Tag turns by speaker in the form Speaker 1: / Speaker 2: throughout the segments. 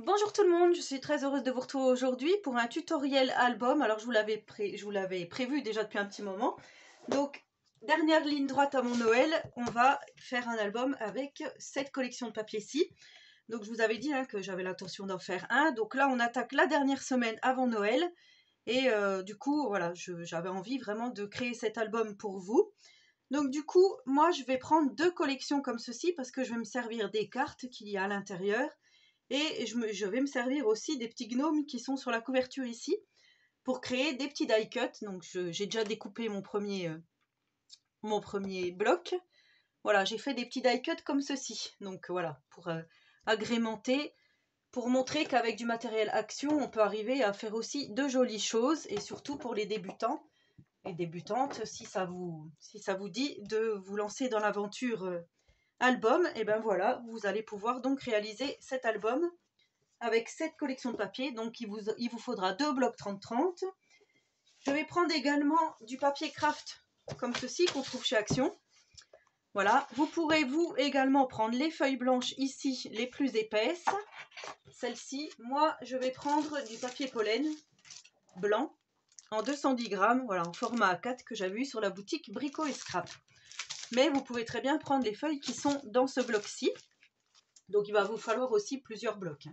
Speaker 1: Bonjour tout le monde, je suis très heureuse de vous retrouver aujourd'hui pour un tutoriel album. Alors je vous l'avais pré prévu déjà depuis un petit moment. Donc dernière ligne droite à mon Noël, on va faire un album avec cette collection de papiers-ci. Donc je vous avais dit hein, que j'avais l'intention d'en faire un. Donc là on attaque la dernière semaine avant Noël. Et euh, du coup voilà, j'avais envie vraiment de créer cet album pour vous. Donc du coup, moi je vais prendre deux collections comme ceci parce que je vais me servir des cartes qu'il y a à l'intérieur et je, vais me servir aussi des petits gnomes qui sont sur la couverture ici pour créer des petits die cuts. Donc j'ai déjà découpé mon premier, euh, mon premier bloc. Voilà, j'ai fait des petits die cuts comme ceci. Donc voilà, pour euh, agrémenter, pour montrer qu'avec du matériel action, on peut arriver à faire aussi de jolies choses. Et surtout pour les débutants et débutantes, si ça vous, dit de vous lancer dans l'aventure euh, album, et ben voilà, vous allez pouvoir donc réaliser cet album avec cette collection de papier. Donc il vous, il vous faudra deux blocs 30-30. Je vais prendre également du papier craft comme ceci qu'on trouve chez Action. Voilà, vous pourrez vous également prendre les feuilles blanches ici, les plus épaisses. Celle-ci, moi je vais prendre du papier pollen blanc en 210 grammes, voilà, en format A4 que j'avais eu sur la boutique Brico et Scrap. Mais vous pouvez très bien prendre les feuilles qui sont dans ce bloc-ci. Donc il va vous falloir aussi plusieurs blocs.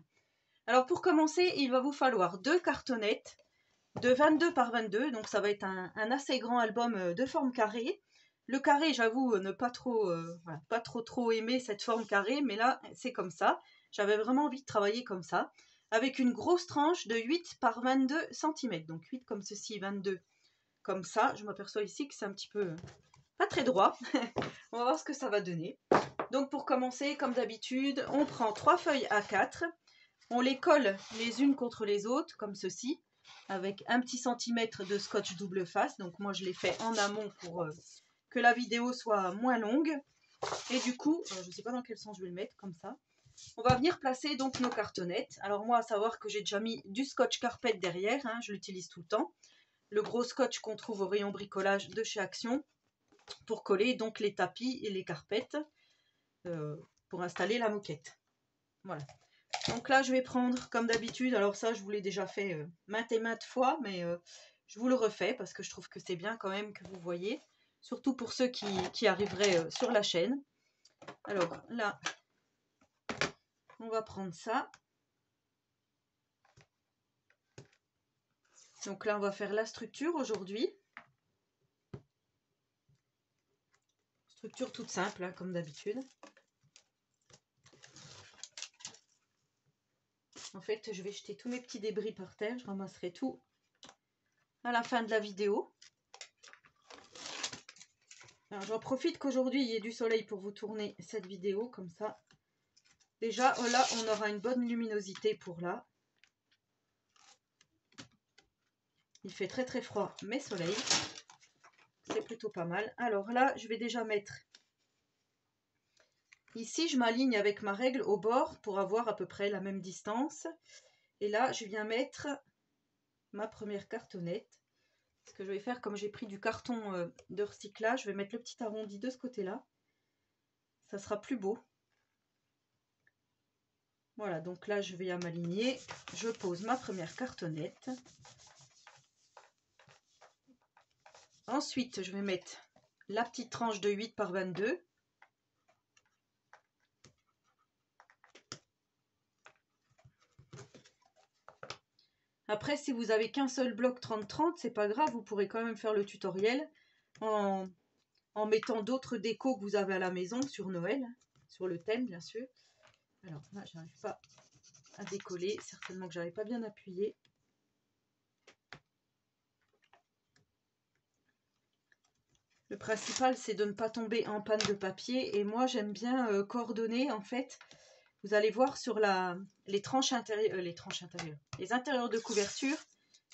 Speaker 1: Alors pour commencer, il va vous falloir deux cartonnettes de 22 par 22. Donc ça va être un, assez grand album euh, de forme carrée. Le carré, j'avoue, euh, ne pas trop, euh, trop trop aimer cette forme carrée, mais là, c'est comme ça. J'avais vraiment envie de travailler comme ça, avec une grosse tranche de 8 par 22 cm. Donc 8 comme ceci, 22 comme ça. Je m'aperçois ici que c'est un petit peu très droit. on va voir ce que ça va donner. Donc pour commencer, comme d'habitude, on prend trois feuilles A4. On les colle les unes contre les autres, comme ceci, avec un petit centimètre de scotch double face. Donc moi, je l'ai fait en amont pour euh, que la vidéo soit moins longue. Et du coup, je ne sais pas dans quel sens je vais le mettre, comme ça. On va venir placer donc nos cartonnettes. Alors moi, à savoir que j'ai déjà mis du scotch carpet derrière, hein, je l'utilise tout le temps. Le gros scotch qu'on trouve au rayon bricolage de chez Action pour coller donc les tapis et les carpettes euh, pour installer la moquette. Voilà. Donc là, je vais prendre comme d'habitude, alors ça, je vous l'ai déjà fait euh, maintes et maintes fois, mais euh, je vous le refais parce que je trouve que c'est bien quand même que vous voyez, surtout pour ceux qui, qui arriveraient sur la chaîne. Alors là, on va prendre ça. Donc là, on va faire la structure aujourd'hui. Structure toute simple, hein, comme d'habitude. En fait, je vais jeter tous mes petits débris par terre. Je ramasserai tout à la fin de la vidéo. Alors, j'en profite qu'aujourd'hui, il y ait du soleil pour vous tourner cette vidéo, comme ça. Déjà, oh là, on aura une bonne luminosité pour là. Il fait très très froid, mais soleil c'est plutôt pas mal. Alors là, je vais déjà mettre... Ici, je m'aligne avec ma règle au bord pour avoir à peu près la même distance. Et là, je viens mettre ma première cartonnette. Ce que je vais faire, comme j'ai pris du carton euh, de recyclage, je vais mettre le petit arrondi de ce côté-là. Ça sera plus beau. Voilà, donc là, je vais m'aligner. Je pose ma première cartonnette. Ensuite, je vais mettre la petite tranche de 8 par 22. Après, si vous avez qu'un seul bloc 30-30, c'est pas grave, vous pourrez quand même faire le tutoriel en, en mettant d'autres décos que vous avez à la maison sur Noël, sur le thème bien sûr. Alors là, j'arrive pas à décoller, certainement que j'avais pas bien appuyé. Le principal, c'est de ne pas tomber en panne de papier. Et moi, j'aime bien euh, coordonner, en fait. Vous allez voir sur la, les tranches intérieures, euh, les tranches intérieures, les intérieurs de couverture,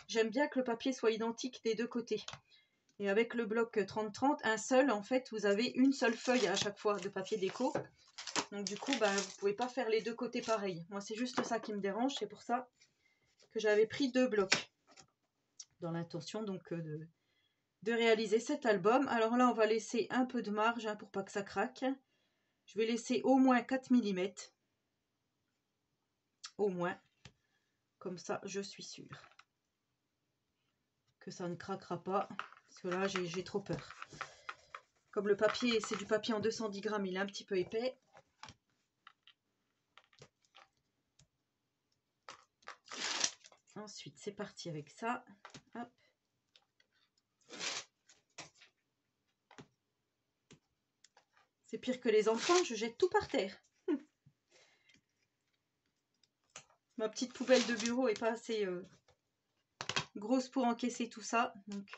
Speaker 1: j'aime bien que le papier soit identique des deux côtés. Et avec le bloc 30-30, un seul, en fait, vous avez une seule feuille à chaque fois de papier déco. Donc du coup, bah, vous ne pouvez pas faire les deux côtés pareils. Moi, c'est juste ça qui me dérange. C'est pour ça que j'avais pris deux blocs. Dans l'intention donc euh, de, de réaliser cet album. Alors là, on va laisser un peu de marge hein, pour pas que ça craque. Je vais laisser au moins 4 mm. au moins. Comme ça, je suis sûre que ça ne craquera pas. Parce que là, j'ai trop peur. Comme le papier, c'est du papier en 210 grammes, il est un petit peu épais. Ensuite, c'est parti avec ça. C'est pire que les enfants, je jette tout par terre. Ma petite poubelle de bureau est pas assez euh, grosse pour encaisser tout ça. Donc,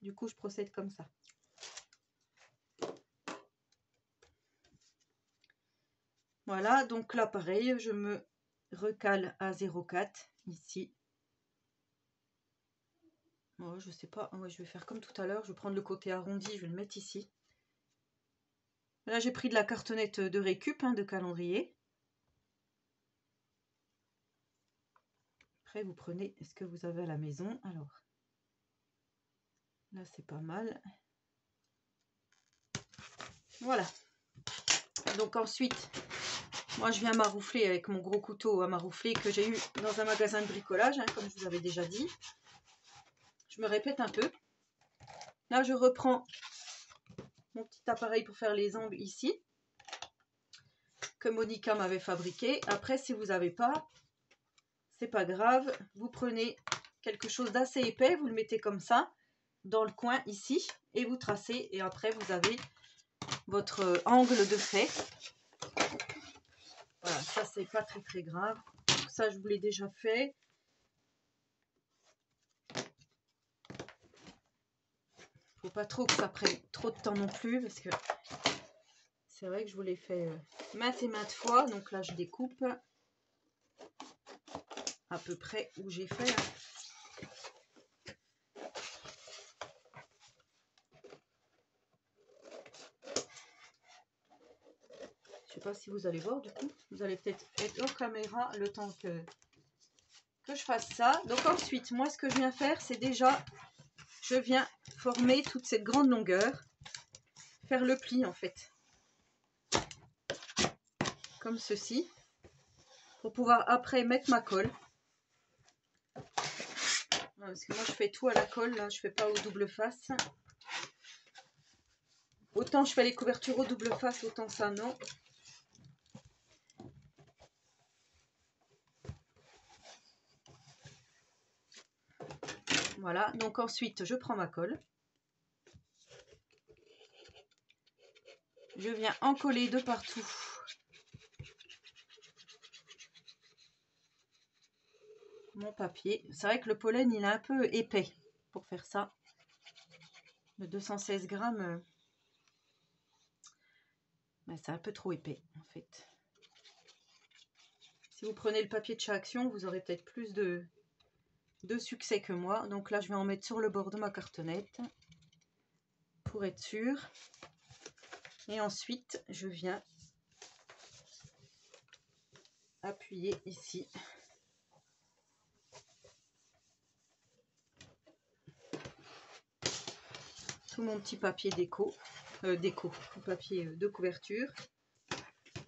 Speaker 1: du coup, je procède comme ça. Voilà, donc là, pareil, je me recale à 0,4 ici. Oh, je sais pas, je vais faire comme tout à l'heure, je vais prendre le côté arrondi, je vais le mettre ici. Là, j'ai pris de la cartonnette de récup, hein, de calendrier. Après, vous prenez ce que vous avez à la maison? Alors, là, c'est pas mal. Voilà. Donc ensuite, moi, je viens maroufler avec mon gros couteau à maroufler que j'ai eu dans un magasin de bricolage, hein, comme je vous avais déjà dit. Je me répète un peu. Là, je reprends mon petit appareil pour faire les ongles ici, que Monica m'avait fabriqué. Après, si vous n'avez pas, c'est pas grave. Vous prenez quelque chose d'assez épais, vous le mettez comme ça, dans le coin ici, et vous tracez. Et après, vous avez votre angle de fait. Voilà, ça, c'est pas très très grave. ça, je vous l'ai déjà fait. Faut pas trop que ça prenne trop de temps non plus parce que c'est vrai que je vous l'ai fait euh, maintes et maintes fois. Donc là, je découpe à peu près où j'ai fait. Hein. Je sais pas si vous allez voir du coup. Vous allez peut-être être en caméra le temps que, que je fasse ça. Donc ensuite, moi ce que je viens faire, c'est déjà je viens former toute cette grande longueur, faire le pli en fait, comme ceci, pour pouvoir après mettre ma colle. Parce que moi je fais tout à la colle, là je fais pas au double face. Autant je fais les couvertures au double face, autant ça non. Voilà, donc ensuite, je prends ma colle. Je viens en coller de partout. Mon papier. C'est vrai que le pollen, il est un peu épais pour faire ça. Le 216 grammes, euh, ben, c'est un peu trop épais en fait. Si vous prenez le papier de chez Action, vous aurez peut-être plus de, de succès que moi. Donc là, je vais en mettre sur le bord de ma cartonnette pour être sûr. Et ensuite, je viens appuyer ici. Tout mon petit papier déco, euh, déco, papier de couverture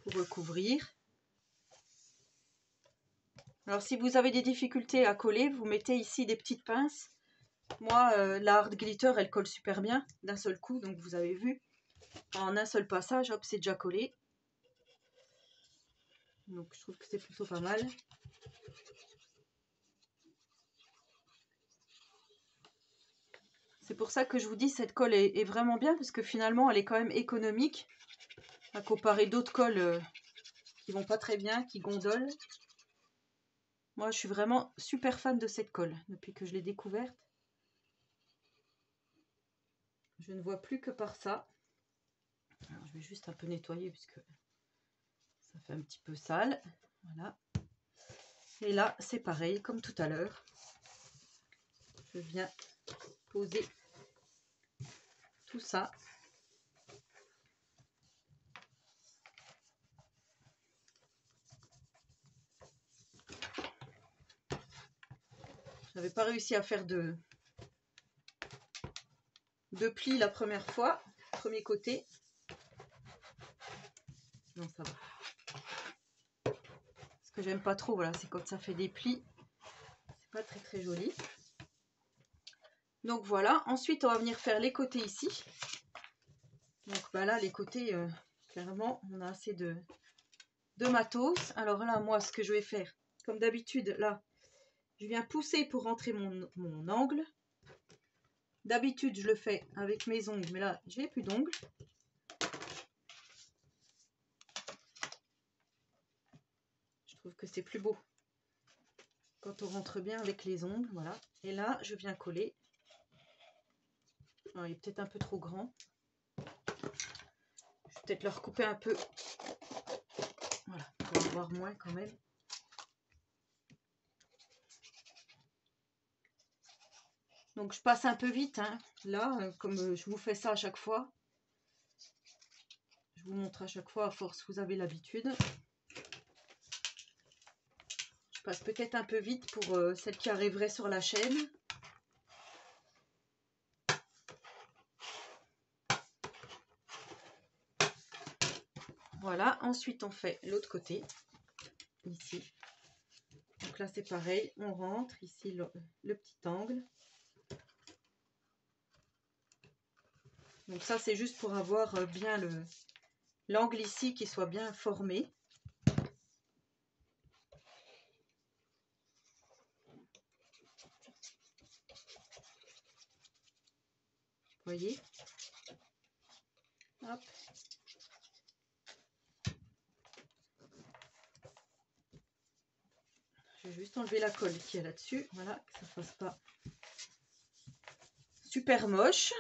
Speaker 1: pour recouvrir. Alors si vous avez des difficultés à coller, vous mettez ici des petites pinces. Moi, euh, la hard glitter, elle colle super bien d'un seul coup, donc vous avez vu. En un seul passage, hop, c'est déjà collé. Donc je trouve que c'est plutôt pas mal. C'est pour ça que je vous dis cette colle est, vraiment bien parce que finalement elle est quand même économique à comparer d'autres colles euh, qui vont pas très bien, qui gondolent. Moi, je suis vraiment super fan de cette colle depuis que je l'ai découverte. Je ne vois plus que par ça. je vais juste un peu nettoyer puisque ça fait un petit peu sale. Voilà. Et là, c'est pareil, comme tout à l'heure. Je viens poser tout ça J'avais pas réussi à faire de, plis la première fois, premier côté. Non, ça va. Parce que j'aime pas trop, voilà, c'est quand ça fait des plis. C'est pas très très joli. Donc voilà, ensuite on va venir faire les côtés ici. Donc bah les côtés, euh, clairement, on a assez de, de matos. Alors là, moi, ce que je vais faire, comme d'habitude, là, je viens pousser pour rentrer mon, angle. D'habitude, je le fais avec mes ongles, mais là, j'ai plus d'ongles. Je trouve que c'est plus beau quand on rentre bien avec les ongles, voilà. Et là, je viens coller il est peut-être un peu trop grand. Je vais peut-être le recouper un peu. Voilà, pour en voir moins quand même. Donc je passe un peu vite, hein. là, euh, comme euh, je vous fais ça à chaque fois. Je vous montre à chaque fois, à force, vous avez l'habitude. Je passe peut-être un peu vite pour euh, celle qui arriverait sur la chaîne. Voilà, ensuite on fait l'autre côté, ici. Donc là c'est pareil, on rentre ici le, petit angle. Donc ça c'est juste pour avoir euh, bien le l'angle ici qui soit bien formé. Voyez Hop. Je vais juste enlever la colle qui est là-dessus. Voilà, que ça ne fasse pas super moche.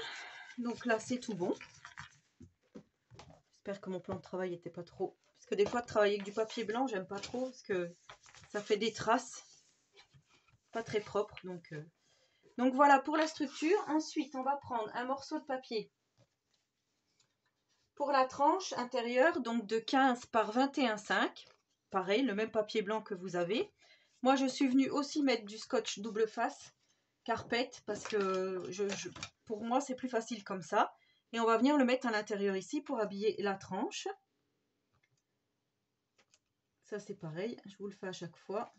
Speaker 1: Donc là, c'est tout bon. J'espère que mon plan de travail n'était pas trop... Parce que des fois, de travailler avec du papier blanc, j'aime pas trop. Parce que ça fait des traces. Pas très propre. Donc, euh. donc voilà pour la structure. Ensuite, on va prendre un morceau de papier pour la tranche intérieure, donc de 15 par 21,5. Pareil, le même papier blanc que vous avez. Moi, je suis venue aussi mettre du scotch double face, carpette, parce que je, pour moi, c'est plus facile comme ça. Et on va venir le mettre à l'intérieur ici pour habiller la tranche. Ça, c'est pareil. Je vous le fais à chaque fois.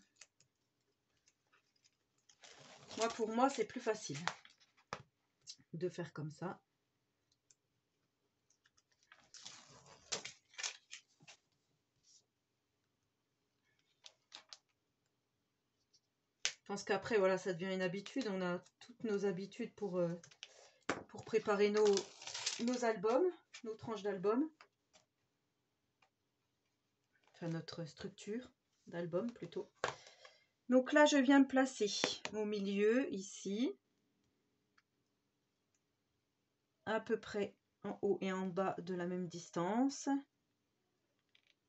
Speaker 1: Moi, pour moi, c'est plus facile de faire comme ça. Je pense qu'après, voilà, ça devient une habitude. On a toutes nos habitudes pour, euh, pour préparer nos, nos albums, nos tranches d'albums. Enfin, notre structure d'album plutôt. Donc là, je viens me placer au milieu, ici. À peu près en haut et en bas de la même distance.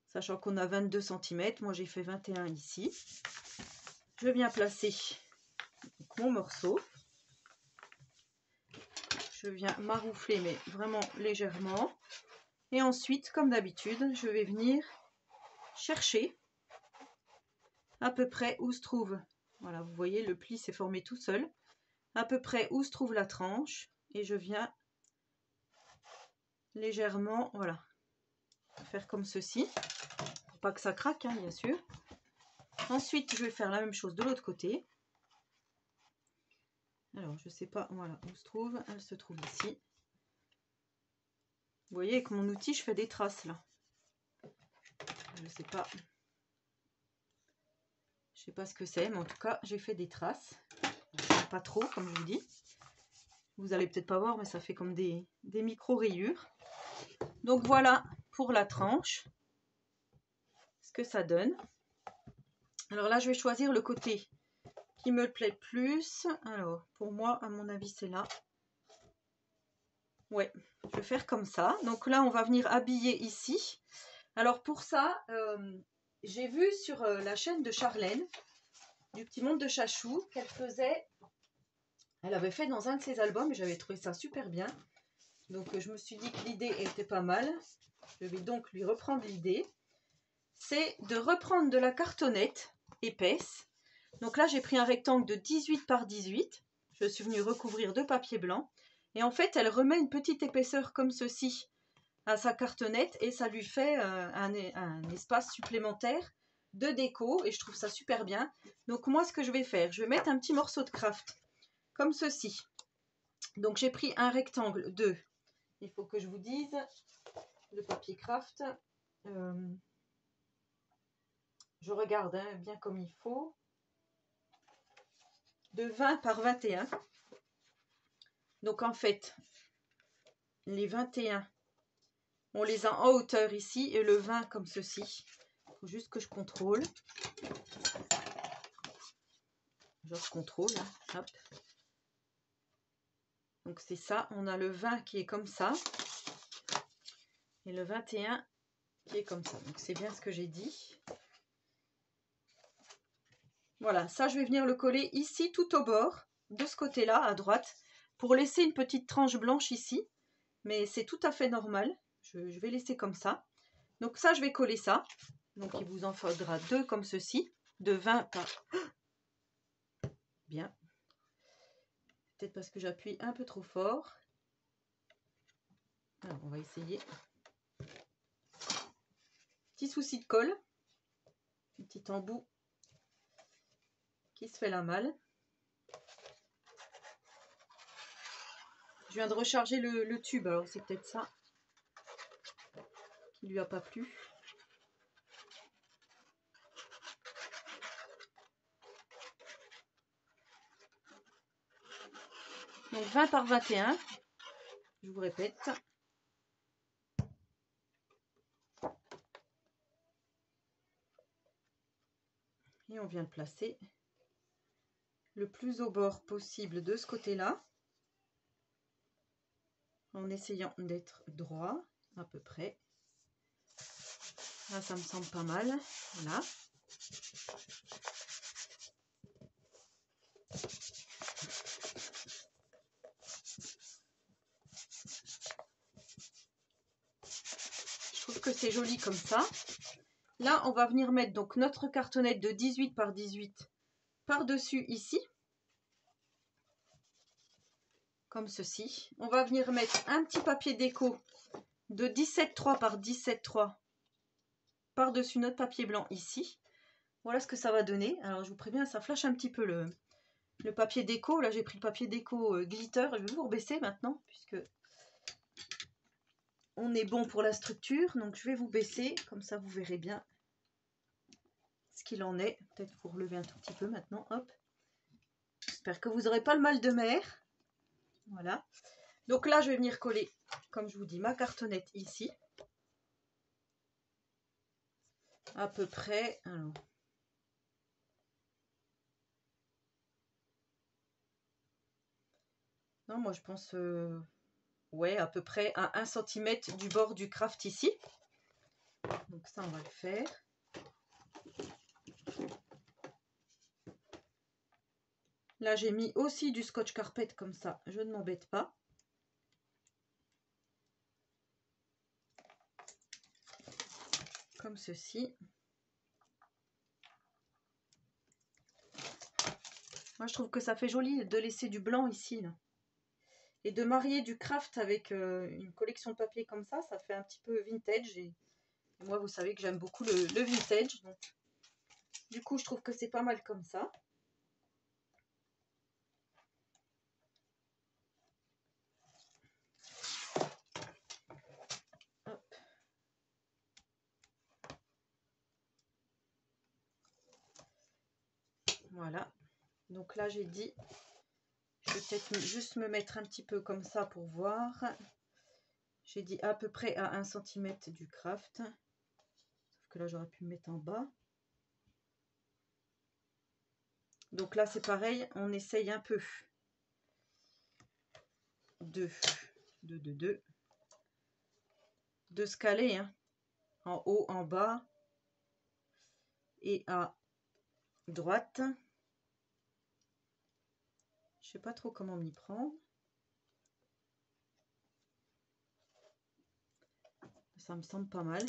Speaker 1: Sachant qu'on a 22 cm. Moi, j'ai fait 21 ici je viens placer mon morceau. Je viens maroufler, mais vraiment légèrement. Et ensuite, comme d'habitude, je vais venir chercher à peu près où se trouve, voilà, vous voyez, le pli s'est formé tout seul, à peu près où se trouve la tranche, et je viens légèrement, voilà, faire comme ceci, pour pas que ça craque, hein, bien sûr. Ensuite, je vais faire la même chose de l'autre côté. Alors, je ne sais pas, voilà, où se trouve. Elle se trouve ici. Vous voyez, avec mon outil, je fais des traces, là. Je ne sais pas. Je sais pas ce que c'est, mais en tout cas, j'ai fait des traces. Pas trop, comme je vous dis. Vous allez peut-être pas voir, mais ça fait comme des, des micro-rayures. Donc voilà pour la tranche. Ce que ça donne. Alors là, je vais choisir le côté qui me plaît plus. Alors, pour moi, à mon avis, c'est là. Ouais, je vais faire comme ça. Donc là, on va venir habiller ici. Alors pour ça, euh, j'ai vu sur euh, la chaîne de Charlène, du petit monde de Chachou, qu'elle faisait... Elle avait fait dans un de ses albums et j'avais trouvé ça super bien. Donc je me suis dit que l'idée était pas mal. Je vais donc lui reprendre l'idée. C'est de reprendre de la cartonnette épaisse. Donc là, j'ai pris un rectangle de 18 par 18. Je suis venue recouvrir de papier blanc. Et en fait, elle remet une petite épaisseur comme ceci à sa cartonnette et ça lui fait euh, un, espace supplémentaire de déco et je trouve ça super bien. Donc moi, ce que je vais faire, je vais mettre un petit morceau de craft comme ceci. Donc j'ai pris un rectangle de, il faut que je vous dise, le papier craft. Euh, je regarde hein, bien comme il faut. De 20 par 21. Donc en fait, les 21, on les a en hauteur ici et le 20 comme ceci. Il faut juste que je contrôle. Je contrôle. Hein. Donc c'est ça, on a le 20 qui est comme ça. Et le 21 qui est comme ça. Donc c'est bien ce que j'ai dit. Voilà, ça je vais venir le coller ici tout au bord, de ce côté-là, à droite, pour laisser une petite tranche blanche ici. Mais c'est tout à fait normal. Je, vais laisser comme ça. Donc ça, je vais coller ça. Donc il vous en faudra deux comme ceci, de 20 par... Bien. Peut-être parce que j'appuie un peu trop fort. Alors, on va essayer. Petit souci de colle. Petit embout qui se fait la malle. Je viens de recharger le, tube, alors c'est peut-être ça qui lui a pas plu. Donc 20 par 21, je vous répète. Et on vient le placer le plus au bord possible de ce côté-là, en essayant d'être droit à peu près. Là, ça me semble pas mal. Voilà. Je trouve que c'est joli comme ça. Là, on va venir mettre donc notre cartonnette de 18 par 18 par-dessus ici. Comme ceci. On va venir mettre un petit papier déco de 17,3 par 17,3 par-dessus notre papier blanc ici. Voilà ce que ça va donner. Alors je vous préviens, ça flash un petit peu le, le papier déco. Là j'ai pris le papier déco euh, glitter. Je vais vous rebaisser maintenant puisque on est bon pour la structure. Donc je vais vous baisser, comme ça vous verrez bien qu'il en est. Peut-être vous relever un tout petit peu maintenant. Hop. J'espère que vous n'aurez pas le mal de mer. Voilà. Donc là, je vais venir coller, comme je vous dis, ma cartonnette ici. À peu près. Non, moi je pense... Euh, ouais, à peu près à 1 cm du bord du craft ici. Donc ça, on va le faire. Là, j'ai mis aussi du scotch carpet comme ça, je ne m'embête pas. Comme ceci. Moi, je trouve que ça fait joli de laisser du blanc ici. Et de marier du craft avec euh, une collection de papier comme ça, ça fait un petit peu vintage. Et, moi, vous savez que j'aime beaucoup le, le vintage. du coup, je trouve que c'est pas mal comme ça. Voilà. Donc là, j'ai dit, je vais peut-être juste me mettre un petit peu comme ça pour voir. J'ai dit à peu près à 1 cm du craft. Sauf que là, j'aurais pu me mettre en bas. Donc là, c'est pareil, on essaye un peu de, de, de, de, de se caler hein. en haut, en bas et à droite. Je sais pas trop comment m'y prendre. Ça me semble pas mal.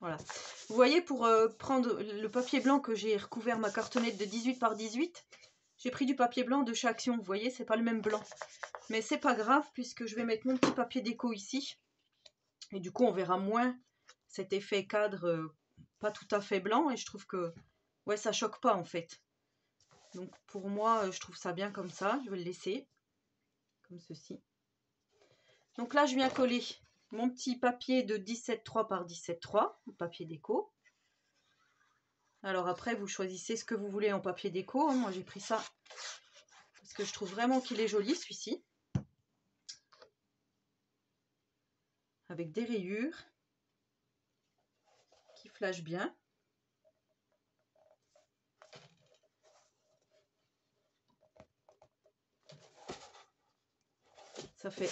Speaker 1: Voilà. Vous voyez, pour euh, prendre le papier blanc que j'ai recouvert ma cartonnette de 18 par 18, j'ai pris du papier blanc de chez Action. Vous voyez, c'est pas le même blanc. Mais c'est pas grave puisque je vais mettre mon petit papier déco ici. Et du coup, on verra moins cet effet cadre euh, pas tout à fait blanc et je trouve que ouais ça choque pas en fait. Donc pour moi euh, je trouve ça bien comme ça, je vais le laisser comme ceci. Donc là je viens coller mon petit papier de 17,3 par 17,3, papier déco. Alors après vous choisissez ce que vous voulez en papier déco, moi j'ai pris ça parce que je trouve vraiment qu'il est joli celui-ci. Avec des rayures qui flashent bien. Ça fait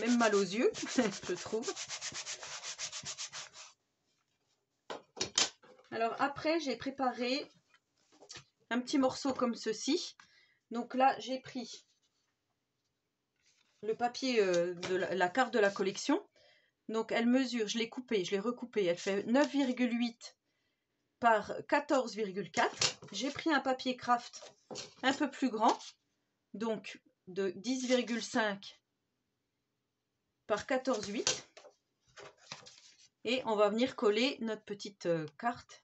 Speaker 1: même mal aux yeux, je trouve. Alors après, j'ai préparé un petit morceau comme ceci. Donc là, j'ai pris le papier euh, de la, carte de la collection. Donc elle mesure, je l'ai coupée, je l'ai recoupée. Elle fait 9,8 par 14,4. J'ai pris un papier craft un peu plus grand. Donc de 10,5 par 14,8. Et on va venir coller notre petite euh, carte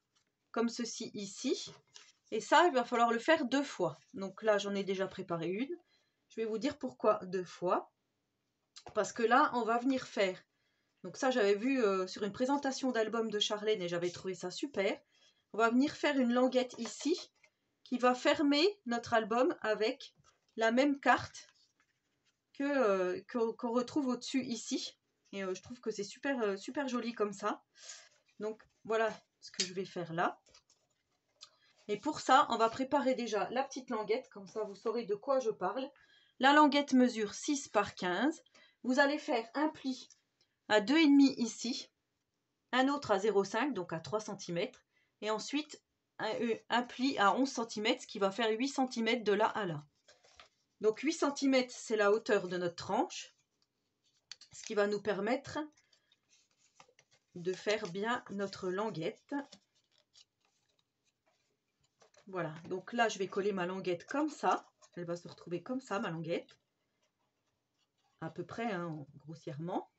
Speaker 1: comme ceci ici. Et ça, il va falloir le faire deux fois. Donc là, j'en ai déjà préparé une. Je vais vous dire pourquoi deux fois. Parce que là, on va venir faire... Donc ça, j'avais vu euh, sur une présentation d'album de Charlène et j'avais trouvé ça super. On va venir faire une languette ici qui va fermer notre album avec la même carte euh, qu'on retrouve au-dessus ici. Et euh, je trouve que c'est super, super joli comme ça. Donc voilà ce que je vais faire là. Et pour ça, on va préparer déjà la petite languette, comme ça vous saurez de quoi je parle. La languette mesure 6 par 15. Vous allez faire un pli à 2,5 ici, un autre à 0,5, donc à 3 cm, et ensuite un, euh, un, pli à 11 cm, ce qui va faire 8 cm de là à là. Donc 8 cm, c'est la hauteur de notre tranche, ce qui va nous permettre de faire bien notre languette. Voilà, donc là, je vais coller ma languette comme ça. Elle va se retrouver comme ça, ma languette. À peu près, hein, grossièrement.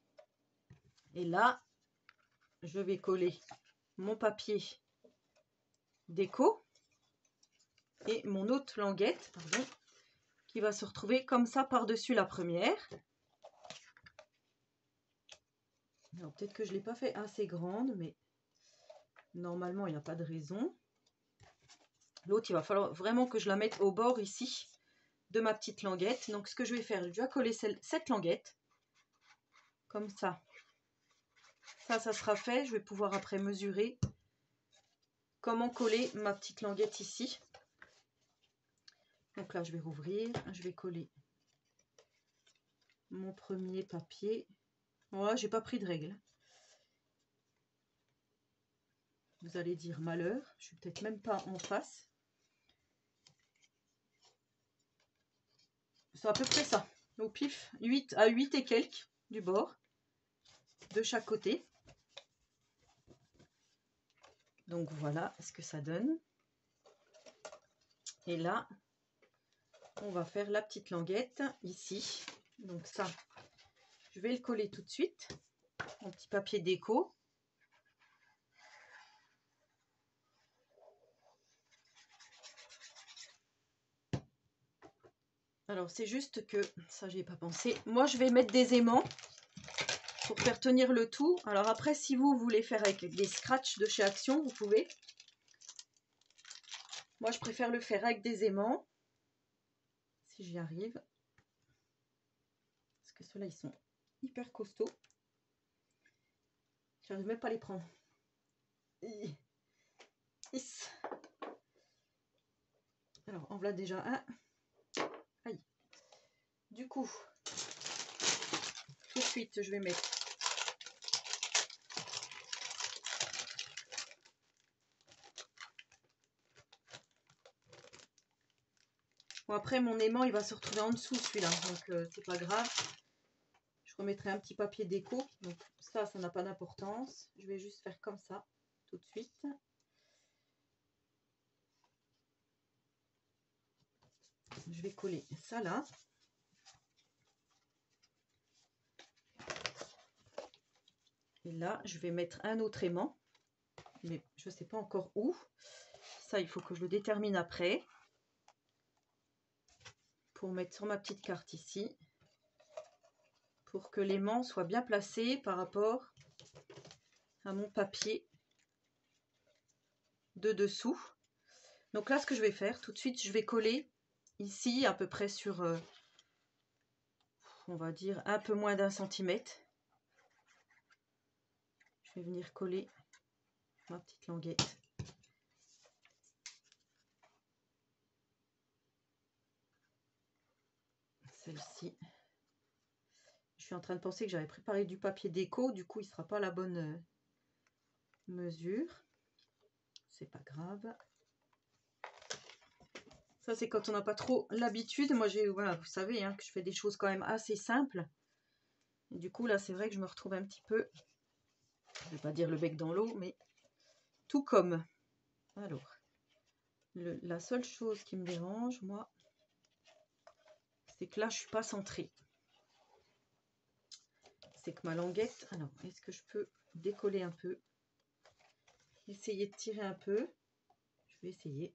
Speaker 1: Et là, je vais coller mon papier déco et mon autre languette, pardon, qui va se retrouver comme ça par-dessus la première. Peut-être que je ne l'ai pas fait assez grande, mais normalement il n'y a pas de raison. L'autre, il va falloir vraiment que je la mette au bord ici de ma petite languette. Donc, ce que je vais faire, je vais coller cette languette. Comme ça. Ça, ça sera fait. Je vais pouvoir après mesurer comment coller ma petite languette ici. Donc là, je vais rouvrir. Je vais coller mon premier papier. Moi, j'ai pas pris de règle. Vous allez dire malheur. Je suis peut-être même pas en face. C'est à peu près ça. Au pif, 8 à 8 et quelques du bord, de chaque côté. Donc voilà ce que ça donne. Et là, on va faire la petite languette ici. Donc ça, je vais le coller tout de suite. Mon petit papier déco. Alors, c'est juste que, ça, j'ai pas pensé. Moi, je vais mettre des aimants pour faire tenir le tout. Alors après, si vous voulez faire avec des scratchs de chez Action, vous pouvez. Moi, je préfère le faire avec des aimants. J'y arrive. Parce que ceux-là, ils sont hyper costauds. J'arrive même pas à les prendre. Alors, en voilà déjà un. Du coup, tout de suite, je vais mettre Après, mon aimant, il va se retrouver en dessous, celui-là. Donc, euh, c'est pas grave. Je remettrai un petit papier déco. Donc, ça, ça n'a pas d'importance. Je vais juste faire comme ça, tout de suite. Je vais coller ça là. Et là, je vais mettre un autre aimant, mais je ne sais pas encore où. Ça, il faut que je le détermine après. Pour mettre sur ma petite carte ici. Pour que l'aimant soit bien placé par rapport à mon papier de dessous. Donc là, ce que je vais faire, tout de suite, je vais coller ici, à peu près sur, euh, on va dire, un peu moins d'un centimètre. Je vais venir coller ma petite languette. Celle-ci. Je suis en train de penser que j'avais préparé du papier déco, du coup il ne sera pas la bonne euh, mesure. C'est pas grave. Ça, c'est quand on n'a pas trop l'habitude. Moi, j'ai, voilà, vous savez hein, que je fais des choses quand même assez simples. du coup, là, c'est vrai que je me retrouve un petit peu, je vais pas dire le bec dans l'eau, mais tout comme. Alors, la seule chose qui me dérange, moi, c'est que là, je suis pas centrée. C'est que ma languette, alors, est-ce que je peux décoller un peu? Essayer de tirer un peu. Je vais essayer.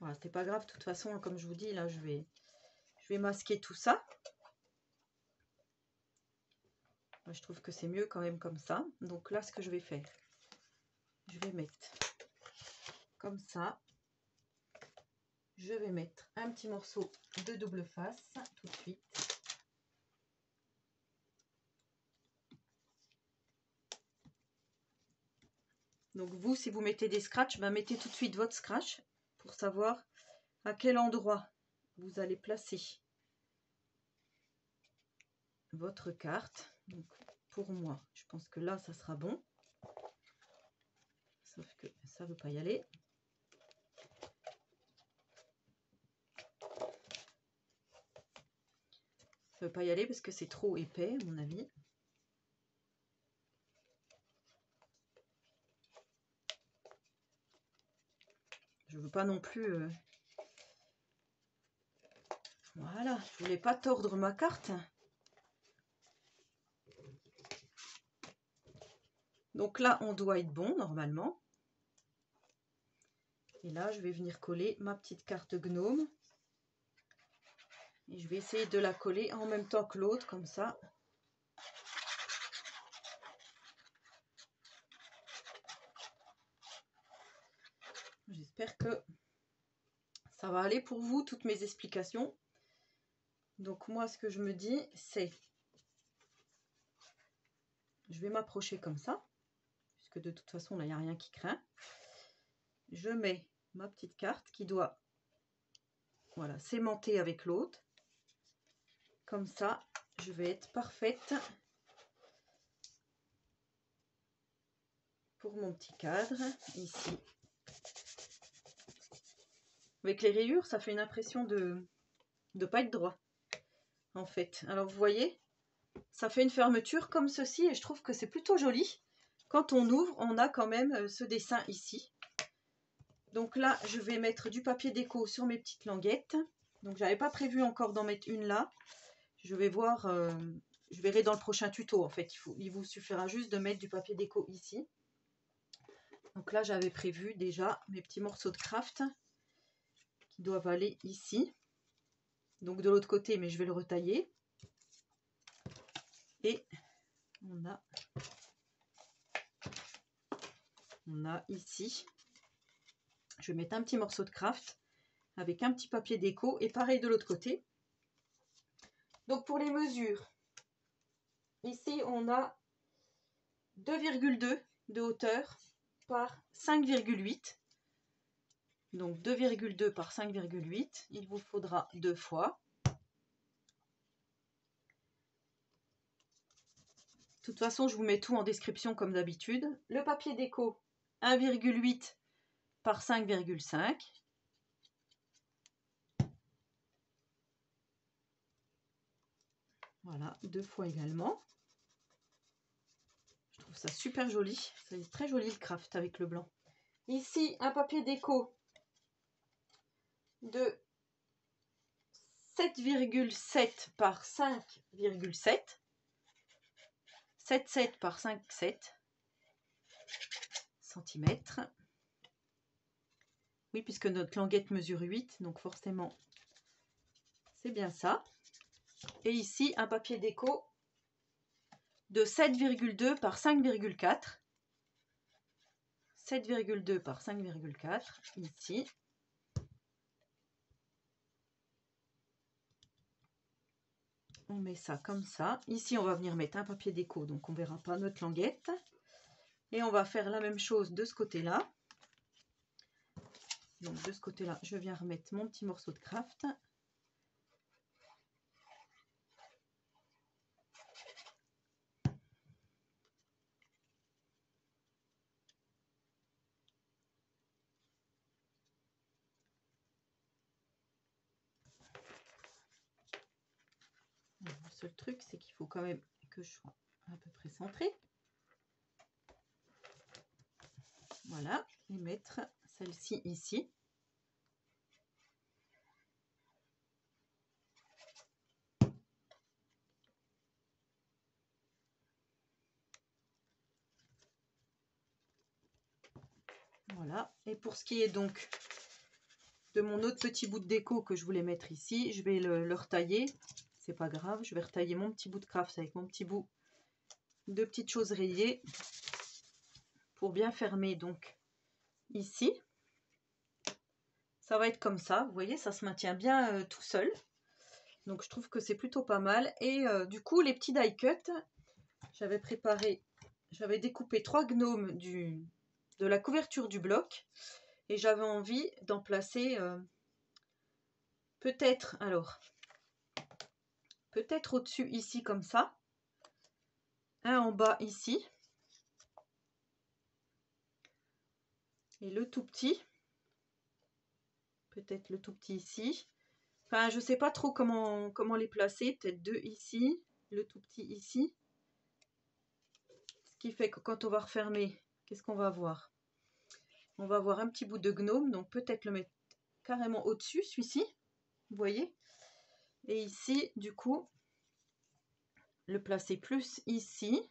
Speaker 1: Voilà, c'est pas grave, de toute façon, comme je vous dis, là, je vais, je vais masquer tout ça. je trouve que c'est mieux quand même comme ça. Donc là, ce que je vais faire, vais mettre comme ça. Je vais mettre un petit morceau de double face tout de suite. Donc vous, si vous mettez des scratchs, ben mettez tout de suite votre scratch pour savoir à quel endroit vous allez placer votre carte. Donc, pour moi, je pense que là, ça sera bon. Sauf que ça ne veut pas y aller. Ça ne veut pas y aller parce que c'est trop épais, à mon avis. Je veux pas non plus... Euh, voilà, je voulais pas tordre ma carte. Donc là, on doit être bon, normalement. Et là, je vais venir coller ma petite carte gnome. Et je vais essayer de la coller en même temps que l'autre, comme ça. J'espère que ça va aller pour vous, toutes mes explications. Donc moi, ce que je me dis, c'est... Je vais m'approcher comme ça, puisque de toute façon, là, il n'y a rien qui craint. Je mets ma petite carte qui doit voilà, avec l'autre. Comme ça, je vais être parfaite pour mon petit cadre ici. Avec les rayures, ça fait une impression de ne pas être droit, en fait. Alors, vous voyez, ça fait une fermeture comme ceci, et je trouve que c'est plutôt joli. Quand on ouvre, on a quand même euh, ce dessin ici. Donc là, je vais mettre du papier déco sur mes petites languettes. Donc, j'avais pas prévu encore d'en mettre une là. Je vais voir, euh, je verrai dans le prochain tuto, en fait. Il, vous suffira juste de mettre du papier déco ici. Donc là, j'avais prévu déjà mes petits morceaux de craft doivent aller ici. Donc de l'autre côté, mais je vais le retailler. Et on a, on a ici, je vais mettre un petit morceau de craft avec un petit papier déco et pareil de l'autre côté. Donc pour les mesures, ici on a 2,2 de hauteur par 5,8 donc 2,2 par 5,8. Il vous faudra deux fois. De toute façon, je vous mets tout en description comme d'habitude. Le papier déco, 1,8 par 5,5. Voilà, deux fois également. Je trouve ça super joli. C'est très joli le craft avec le blanc. Ici, un papier déco de 7,7 par 5,7. 7,7 par 5,7 cm. Oui, puisque notre languette mesure 8, donc forcément, c'est bien ça. Et ici, un papier déco de 7,2 par 5,4. 7,2 par 5,4 ici. On met ça comme ça. Ici, on va venir mettre un papier déco, donc on verra pas notre languette. Et on va faire la même chose de ce côté-là. Donc de ce côté-là, je viens remettre mon petit morceau de craft. Le seul truc, c'est qu'il faut quand même que je sois à peu près centré. Voilà, et mettre celle-ci ici. Voilà, et pour ce qui est donc de mon autre petit bout de déco que je voulais mettre ici, je vais le, retailler, c'est pas grave, je vais retailler mon petit bout de craft avec mon petit bout de petites choses rayées pour bien fermer donc ici. Ça va être comme ça, vous voyez, ça se maintient bien euh, tout seul. Donc je trouve que c'est plutôt pas mal. Et euh, du coup, les petits die cut, j'avais préparé, j'avais découpé trois gnomes du, de la couverture du bloc. Et j'avais envie d'en placer euh, peut-être, alors, peut-être au-dessus ici comme ça. Un en bas ici. Et le tout petit peut-être le tout petit ici. Enfin, je sais pas trop comment, comment les placer. Peut-être deux ici, le tout petit ici. Ce qui fait que quand on va refermer, qu'est-ce qu'on va voir? On va avoir un petit bout de gnome, donc peut-être le mettre carrément au-dessus, celui-ci. Vous voyez Et ici, du coup, le placer plus ici.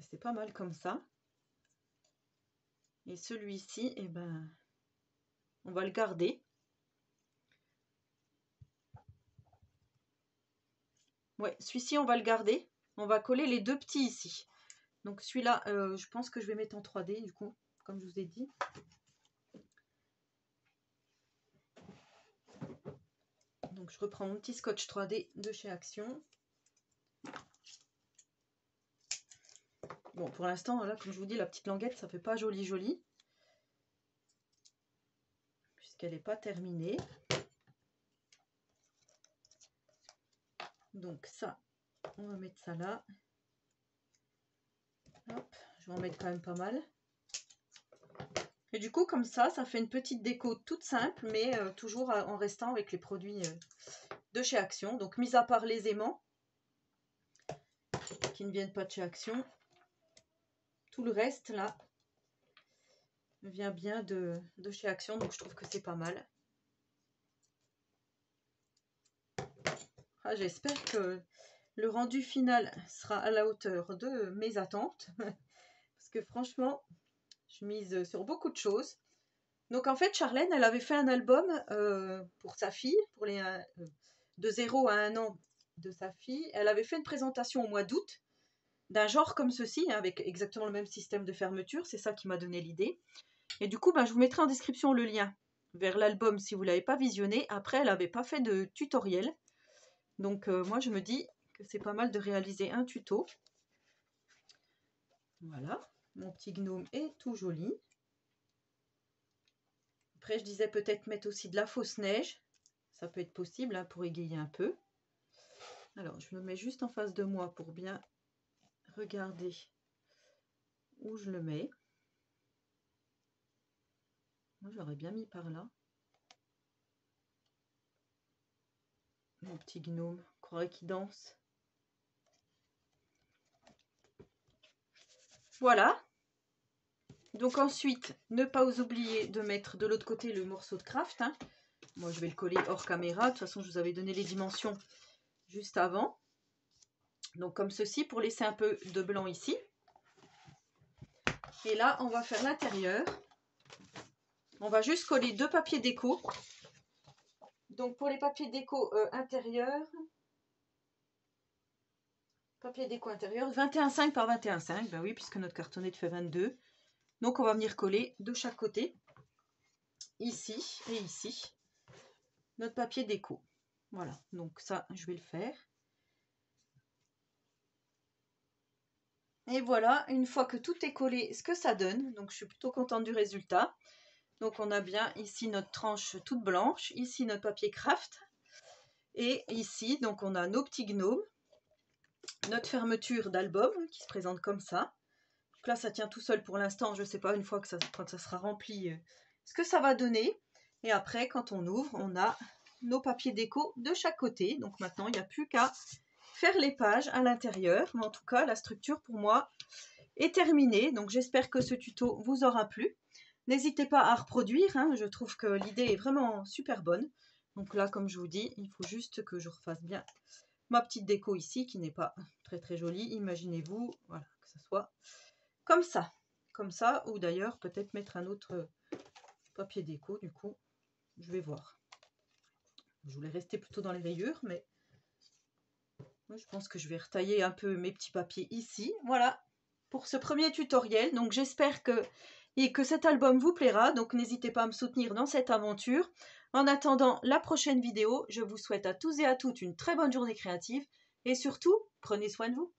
Speaker 1: C'est pas mal comme ça. Et celui-ci, eh ben, on va le garder. Ouais, celui-ci, on va le garder. On va coller les deux petits ici. Donc celui-là, euh, je pense que je vais mettre en 3D, du coup, comme je vous ai dit. Donc je reprends mon petit scotch 3D de chez Action. Bon, pour l'instant, là, comme je vous dis, la petite languette, ça fait pas joli joli. Puisqu'elle n'est pas terminée. Donc ça, on va mettre ça là. Hop, je vais en mettre quand même pas mal. Et du coup, comme ça, ça fait une petite déco toute simple, mais euh, toujours en restant avec les produits euh, de chez Action. Donc, mis à part les aimants, qui ne viennent pas de chez Action, tout le reste, là, vient bien de, chez Action, donc je trouve que c'est pas mal. Ah, J'espère que le rendu final sera à la hauteur de mes attentes. Parce que franchement, je mise sur beaucoup de choses. Donc en fait, Charlène, elle avait fait un album euh, pour sa fille, pour les euh, de 0 à 1 an de sa fille. Elle avait fait une présentation au mois d'août d'un genre comme ceci, hein, avec exactement le même système de fermeture. C'est ça qui m'a donné l'idée. Et du coup, ben, je vous mettrai en description le lien vers l'album si vous ne l'avez pas visionné. Après, elle n'avait pas fait de tutoriel. Donc euh, moi, je me dis que c'est pas mal de réaliser un tuto. Voilà, mon petit gnome est tout joli. Après, je disais peut-être mettre aussi de la fausse neige. Ça peut être possible hein, pour égayer un peu. Alors, je me mets juste en face de moi pour bien regarder où je le mets. Moi, j'aurais bien mis par là. Mon petit gnome, croirait qu'il danse. Voilà. Donc ensuite, ne pas oublier de mettre de l'autre côté le morceau de craft. Hein. Moi, je vais le coller hors caméra. De toute façon, je vous avais donné les dimensions juste avant. Donc, comme ceci, pour laisser un peu de blanc ici. Et là, on va faire l'intérieur. On va juste coller deux papiers déco. Donc, pour les papiers déco euh, intérieurs, papier déco intérieur, 21,5 par 21,5. Ben oui, puisque notre cartonnette fait 22. Donc, on va venir coller de chaque côté, ici et ici, notre papier déco. Voilà, donc ça, je vais le faire. Et voilà, une fois que tout est collé, ce que ça donne. Donc, je suis plutôt contente du résultat. Donc, on a bien ici notre tranche toute blanche. Ici, notre papier craft. Et ici, donc, on a nos petits gnomes. Notre fermeture d'album qui se présente comme ça là, ça tient tout seul pour l'instant. Je ne sais pas, une fois que ça, ça sera rempli, euh, ce que ça va donner. Et après, quand on ouvre, on a nos papiers déco de chaque côté. Donc maintenant, il n'y a plus qu'à faire les pages à l'intérieur. Mais en tout cas, la structure pour moi est terminée. Donc j'espère que ce tuto vous aura plu. N'hésitez pas à reproduire. Hein. Je trouve que l'idée est vraiment super bonne. Donc là, comme je vous dis, il faut juste que je refasse bien ma petite déco ici, qui n'est pas très très jolie. Imaginez-vous, voilà, que ce soit comme ça. Comme ça, ou d'ailleurs peut-être mettre un autre papier déco, du coup, je vais voir. Je voulais rester plutôt dans les rayures, mais je pense que je vais retailler un peu mes petits papiers ici. Voilà, pour ce premier tutoriel. Donc j'espère que, et que cet album vous plaira. Donc n'hésitez pas à me soutenir dans cette aventure. En attendant la prochaine vidéo, je vous souhaite à tous et à toutes une très bonne journée créative. Et surtout, prenez soin de vous.